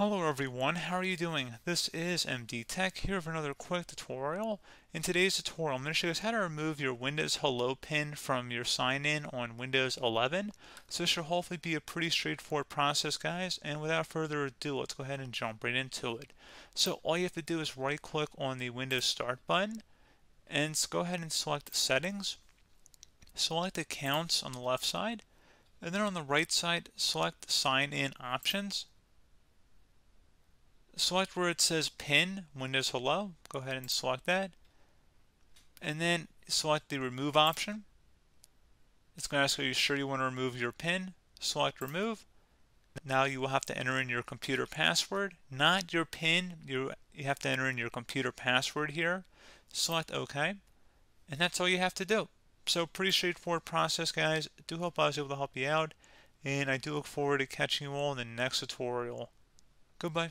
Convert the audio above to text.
Hello everyone, how are you doing? This is MD Tech here for another quick tutorial. In today's tutorial, I'm going to show you how to remove your Windows Hello pin from your sign-in on Windows 11. So this should hopefully be a pretty straightforward process guys, and without further ado, let's go ahead and jump right into it. So all you have to do is right click on the Windows Start button, and go ahead and select Settings. Select Accounts on the left side, and then on the right side, select Sign In Options select where it says pin, Windows Hello, go ahead and select that. And then select the remove option. It's going to ask are you sure you want to remove your pin? Select remove. Now you will have to enter in your computer password, not your pin. You, you have to enter in your computer password here. Select OK. And that's all you have to do. So pretty straightforward process guys. I do hope I was able to help you out. And I do look forward to catching you all in the next tutorial. Goodbye.